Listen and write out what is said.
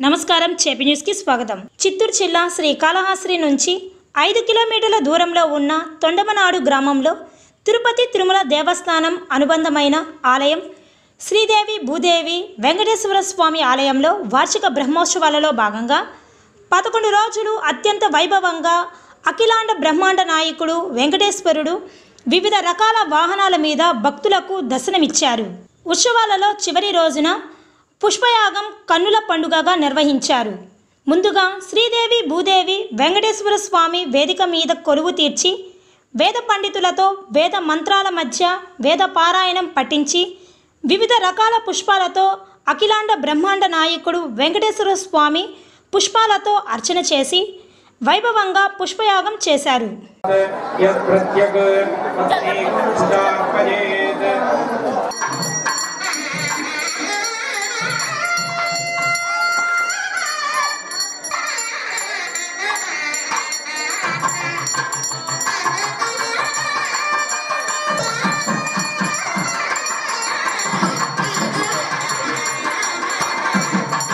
నమస్కారం చేపి న్యూస్కి స్వాగతం. చిత్తూరు జిల్లా శ్రీకాళహస్తి నుంచి ఐదు కిలోమీటర్ల దూరంలో ఉన్న తొండమనాడు గ్రామంలో తిరుపతి తిరుమల దేవస్థానం అనుబంధమైన ఆలయం శ్రీదేవి భూదేవి వెంకటేశ్వర స్వామి ఆలయంలో వార్షిక బ్రహ్మోత్సవాలలో భాగంగా పదకొండు రోజులు అత్యంత వైభవంగా అఖిలాండ బ్రహ్మాండ నాయకుడు వెంకటేశ్వరుడు వివిధ రకాల వాహనాల మీద భక్తులకు దర్శనమిచ్చారు. ఉత్సవాలలో చివరి రోజున పుష్పయాగం కన్నుల పండుగగా నిర్వహించారు. ముందుగా శ్రీదేవి భూదేవి వెంకటేశ్వర స్వామి వేదిక మీద కొలువు తీర్చి వేద పండితులతో వేద మంత్రాల మధ్య వేద పారాయణం పఠించి వివిధ రకాల పుష్పాలతో అఖిలాండ బ్రహ్మాండ నాయకుడు వెంకటేశ్వర స్వామి పుష్పాలతో అర్చన చేసి వైభవంగా పుష్పయాగం చేశారు.